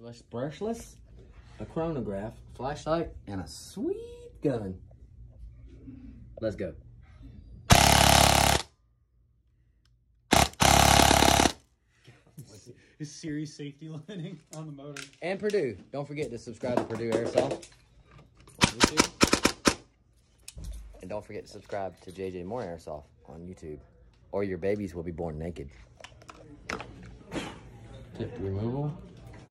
brushless, brushless, a chronograph, flashlight, and a sweet gun. Let's go. Is series safety lining on the motor? And Perdue. Don't forget to subscribe to Perdue Airsoft on YouTube. And don't forget to subscribe to JJ Moore Airsoft on YouTube. Or your babies will be born naked. Tip removal.